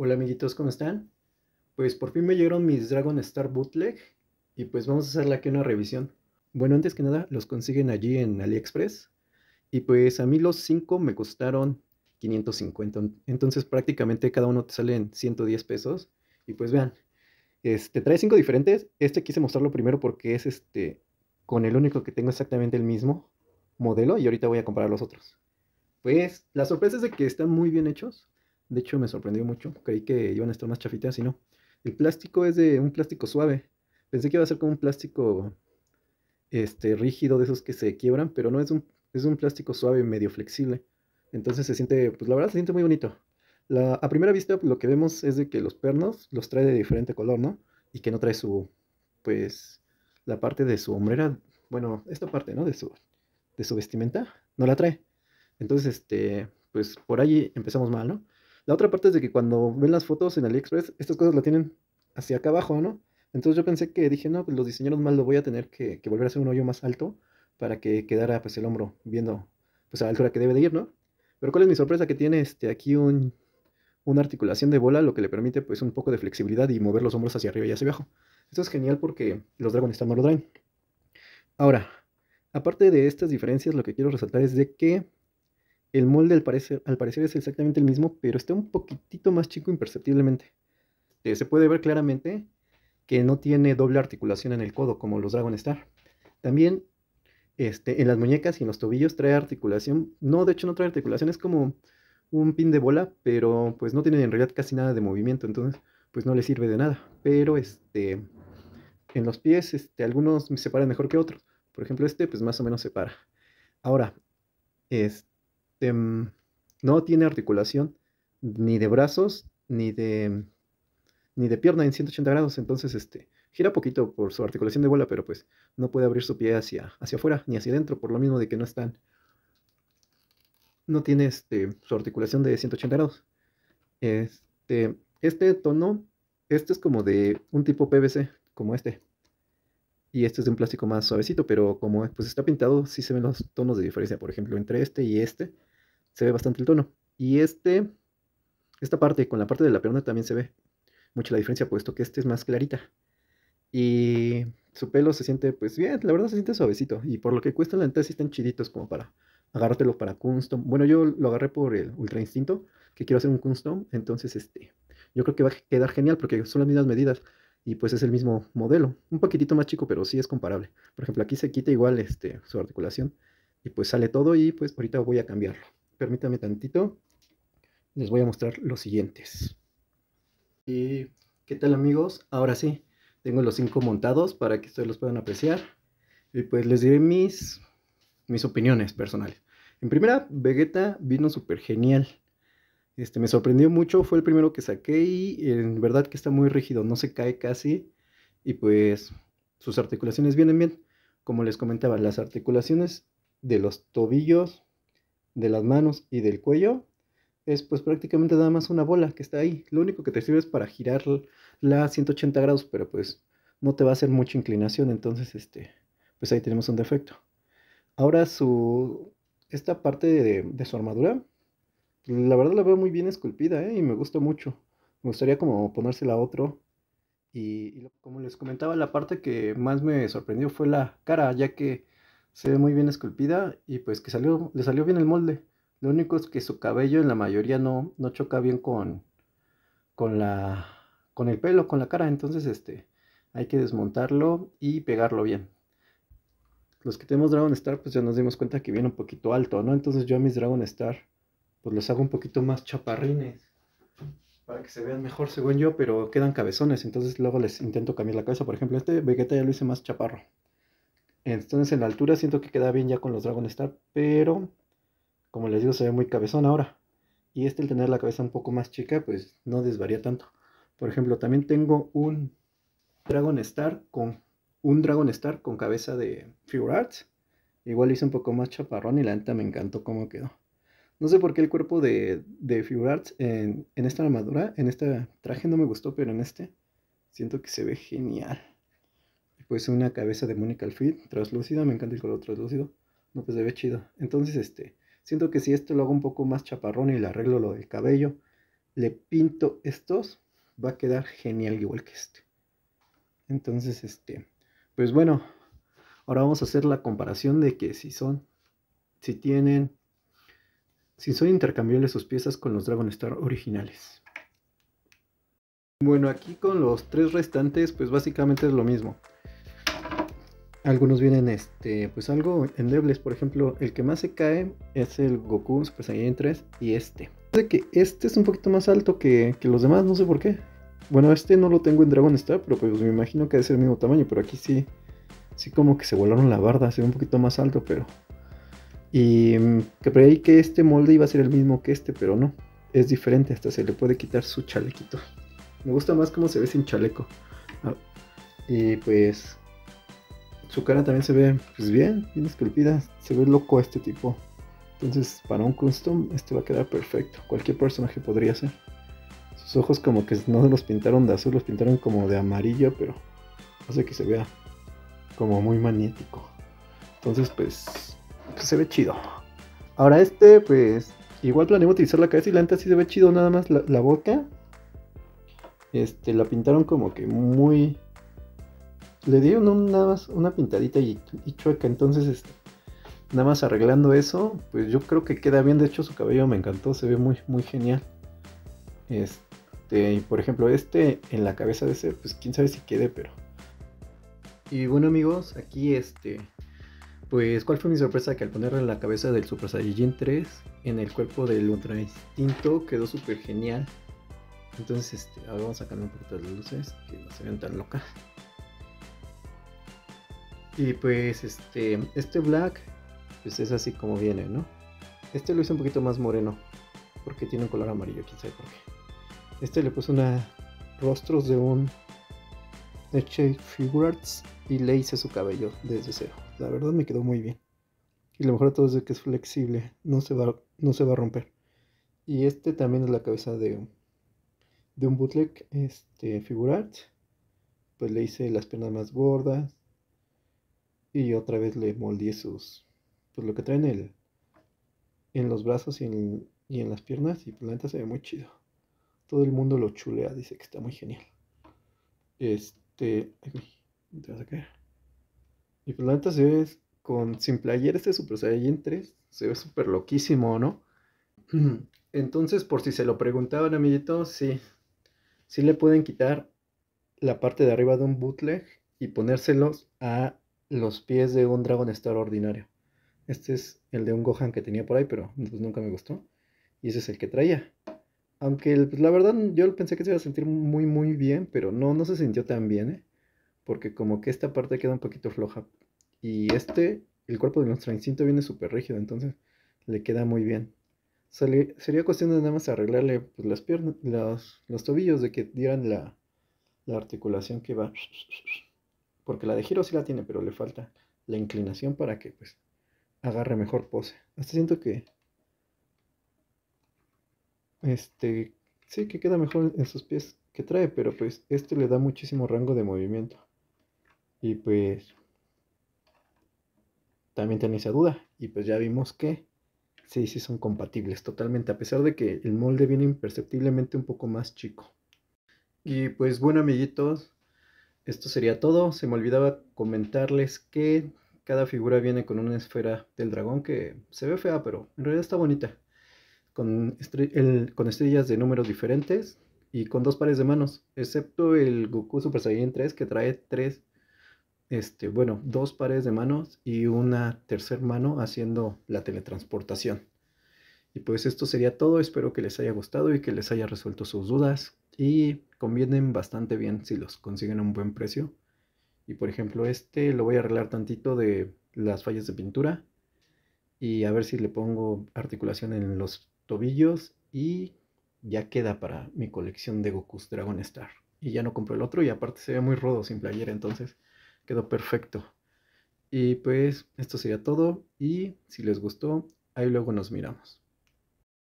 Hola amiguitos, ¿cómo están? Pues por fin me llegaron mis Dragon Star Bootleg y pues vamos a hacerle aquí una revisión. Bueno, antes que nada, los consiguen allí en AliExpress y pues a mí los 5 me costaron 550, entonces prácticamente cada uno te sale en 110 pesos y pues vean, este trae 5 diferentes, este quise mostrarlo primero porque es este con el único que tengo exactamente el mismo modelo y ahorita voy a comparar los otros. Pues la sorpresa es de que están muy bien hechos. De hecho, me sorprendió mucho. Creí que iban a estar más chafitas y no. El plástico es de un plástico suave. Pensé que iba a ser como un plástico este, rígido de esos que se quiebran, pero no es un, es un plástico suave, medio flexible. Entonces se siente, pues la verdad se siente muy bonito. La, a primera vista pues, lo que vemos es de que los pernos los trae de diferente color, ¿no? Y que no trae su, pues, la parte de su hombrera, bueno, esta parte, ¿no? De su, de su vestimenta, no la trae. Entonces, este, pues por ahí empezamos mal, ¿no? La otra parte es de que cuando ven las fotos en AliExpress, estas cosas la tienen hacia acá abajo, ¿no? Entonces yo pensé que dije, no, pues los diseñaron mal, lo voy a tener que, volver a hacer un hoyo más alto para que quedara pues el hombro viendo pues a la altura que debe de ir, ¿no? Pero cuál es mi sorpresa que tiene este aquí un, una articulación de bola, lo que le permite pues un poco de flexibilidad y mover los hombros hacia arriba y hacia abajo. Esto es genial porque los Dragon Star no lo traen. Ahora, aparte de estas diferencias, lo que quiero resaltar es de que el molde al parecer, al parecer es exactamente el mismo, pero está un poquitito más chico imperceptiblemente. Eh, se puede ver claramente que no tiene doble articulación en el codo como los Dragon Star. También este, en las muñecas y en los tobillos trae articulación. No, de hecho no trae articulación, es como un pin de bola, pero pues no tiene en realidad casi nada de movimiento, entonces pues no le sirve de nada. Pero este, en los pies este, algunos se separan mejor que otros. Por ejemplo, este pues más o menos se para. Ahora, este este, mm, no tiene articulación ni de brazos ni de, ni de pierna en 180 grados. Entonces, este, gira poquito por su articulación de bola, pero pues no puede abrir su pie hacia, hacia afuera ni hacia adentro, por lo mismo de que no están. No tiene este, su articulación de 180 grados. Este, este tono, este es como de un tipo PVC, como este. Y este es de un plástico más suavecito, pero como pues está pintado, sí se ven los tonos de diferencia. Por ejemplo, entre este y este se ve bastante el tono. Y este, esta parte con la parte de la pierna también se ve mucho la diferencia, puesto que este es más clarita. Y su pelo se siente, pues bien, la verdad se siente suavecito. Y por lo que cuesta la neta sí están chiditos como para agarrártelo para custom. Bueno, yo lo agarré por el Ultra Instinto, que quiero hacer un custom. Entonces, este, yo creo que va a quedar genial porque son las mismas medidas. Y pues es el mismo modelo. Un poquitito más chico, pero sí es comparable. Por ejemplo, aquí se quita igual este, su articulación. Y pues sale todo y pues ahorita voy a cambiarlo permítame tantito, les voy a mostrar los siguientes. ¿Y qué tal amigos? Ahora sí, tengo los cinco montados para que ustedes los puedan apreciar. Y pues les diré mis, mis opiniones personales. En primera, Vegeta vino súper genial. Este, me sorprendió mucho, fue el primero que saqué y en verdad que está muy rígido, no se cae casi. Y pues sus articulaciones vienen bien. Como les comentaba, las articulaciones de los tobillos, de las manos y del cuello es pues prácticamente nada más una bola que está ahí. Lo único que te sirve es para girarla a 180 grados, pero pues no te va a hacer mucha inclinación, entonces este, pues ahí tenemos un defecto. Ahora su, esta parte de, su armadura, la verdad la veo muy bien esculpida ¿eh? y me gusta mucho. Me gustaría como ponérsela a otro. Y, y como les comentaba, la parte que más me sorprendió fue la cara, ya que se ve muy bien esculpida y pues que salió, le salió bien el molde. Lo único es que su cabello en la mayoría no, no choca bien con, con, la, con el pelo, con la cara. Entonces este, hay que desmontarlo y pegarlo bien. Los que tenemos Dragon Star pues ya nos dimos cuenta que viene un poquito alto, ¿no? Entonces yo a mis Dragon Star pues los hago un poquito más chaparrines. Para que se vean mejor según yo, pero quedan cabezones. Entonces luego les intento cambiar la cabeza. Por ejemplo, este Vegeta ya lo hice más chaparro. Entonces en la altura siento que queda bien ya con los Dragon Star, pero como les digo se ve muy cabezón ahora. Y este el tener la cabeza un poco más chica pues no desvaría tanto. Por ejemplo también tengo un Dragon Star con un Dragon Star con cabeza de Figure Arts. Igual hice un poco más chaparrón y la neta me encantó cómo quedó. No sé por qué el cuerpo de, de Arts en esta armadura, en este traje no me gustó, pero en este siento que se ve genial pues una cabeza de Monica Fit, translúcida, me encanta el color translúcido, no pues se ve chido. Entonces, este, siento que si esto lo hago un poco más chaparrón y le arreglo lo del cabello, le pinto estos, va a quedar genial igual que este. Entonces, este, pues bueno, ahora vamos a hacer la comparación de que si son, si tienen, si son intercambiables sus piezas con los Dragon Star originales. Bueno, aquí con los tres restantes, pues básicamente es lo mismo. Algunos vienen, este, pues algo endebles. Por ejemplo, el que más se cae es el Goku Super Saiyan 3 y este. De que este es un poquito más alto que, que, los demás, no sé por qué. Bueno, este no lo tengo en Dragon Star, pero pues me imagino que debe ser el mismo tamaño. Pero aquí sí, sí como que se volaron la barda, se ve un poquito más alto, pero... Y mm, que creí que este molde iba a ser el mismo que este, pero no. Es diferente, hasta se le puede quitar su chalequito. Me gusta más cómo se ve sin chaleco. Ah, y pues su cara también se ve pues bien, bien esculpida. Se ve loco este tipo. Entonces para un custom este va a quedar perfecto. Cualquier personaje podría ser. Sus ojos como que no los pintaron de azul, los pintaron como de amarillo, pero hace que se vea como muy magnético. Entonces pues, pues se ve chido. Ahora este pues igual planeo utilizar la cabeza y la neta sí se ve chido nada más la boca este, la pintaron como que muy... Le dieron nada más una pintadita y, chueca, entonces este, nada más arreglando eso, pues yo creo que queda bien, de hecho su cabello me encantó, se ve muy, muy genial. Este, y por ejemplo este en la cabeza de ese, pues quién sabe si quede, pero... Y bueno amigos, aquí este... Pues, ¿cuál fue mi sorpresa? Que al ponerle la cabeza del Super Saiyajin 3 en el cuerpo del Ultra Instinto quedó súper genial. Entonces, este, ahora vamos a cambiar un poquito las luces, que no se vean tan locas. Y pues este, este black, pues es así como viene, ¿no? Este lo hice un poquito más moreno, porque tiene un color amarillo, quién sabe por qué. Este le puse una rostros de un H Figurarts y le hice su cabello desde cero. La verdad me quedó muy bien. Y lo mejor de todo es que es flexible, no se va, no se va a romper. Y este también es la cabeza de de un bootleg este, figurart, pues le hice las piernas más gordas y otra vez le moldeé sus, pues lo que traen el, en los brazos y en, y en las piernas y pues la se ve muy chido. Todo el mundo lo chulea, dice que está muy genial. Este, te vas a caer. Y pues la neta se ve con sin player este Super Saiyan 3, se ve súper loquísimo, ¿no? Entonces, por si se lo preguntaban, amiguitos, sí, si le pueden quitar la parte de arriba de un bootleg y ponérselos a los pies de un Dragon Star ordinario. Este es el de un Gohan que tenía por ahí, pero pues, nunca me gustó. Y ese es el que traía. Aunque pues, la verdad yo pensé que se iba a sentir muy muy bien, pero no, no se sintió tan bien, ¿eh? Porque como que esta parte queda un poquito floja. Y este, el cuerpo de nuestro instinto viene súper rígido, entonces le queda muy bien sería cuestión de nada más arreglarle pues, las piernas, los, tobillos, de que dieran la, articulación que va. Porque la de giro sí la tiene, pero le falta la inclinación para que pues agarre mejor pose. Hasta siento que este sí que queda mejor en sus pies que trae, pero pues este le da muchísimo rango de movimiento. Y pues también tenía esa duda. Y pues ya vimos que Sí, sí son compatibles totalmente, a pesar de que el molde viene imperceptiblemente un poco más chico. Y pues bueno amiguitos, esto sería todo. Se me olvidaba comentarles que cada figura viene con una esfera del dragón que se ve fea, pero en realidad está bonita. Con, estrellas de números diferentes y con dos pares de manos, excepto el Goku Super Saiyan 3 que trae tres este, bueno, dos pares de manos y una tercer mano haciendo la teletransportación. Y pues esto sería todo, espero que les haya gustado y que les haya resuelto sus dudas y convienen bastante bien si los consiguen a un buen precio. Y por ejemplo este lo voy a arreglar tantito de las fallas de pintura y a ver si le pongo articulación en los tobillos y ya queda para mi colección de Goku's Dragon Star. Y ya no compro el otro y aparte se ve muy rodo sin playera, entonces quedó perfecto. Y pues esto sería todo y si les gustó, ahí luego nos miramos.